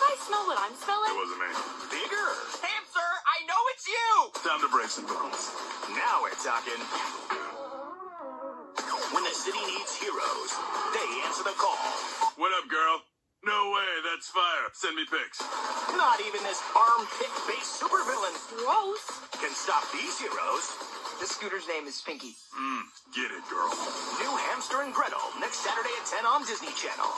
guys smell what I'm smelling? It wasn't me. Bigger. Hamster, I know it's you. Time to break some bones. Now we're talking. When the city needs heroes, they answer the call. What up, girl? No way, that's fire. Send me pics. Not even this armpit-based supervillain Gross. can stop these heroes. This scooter's name is Pinky. Mmm, get it, girl. New Hamster and Gretel next Saturday at 10 on Disney Channel.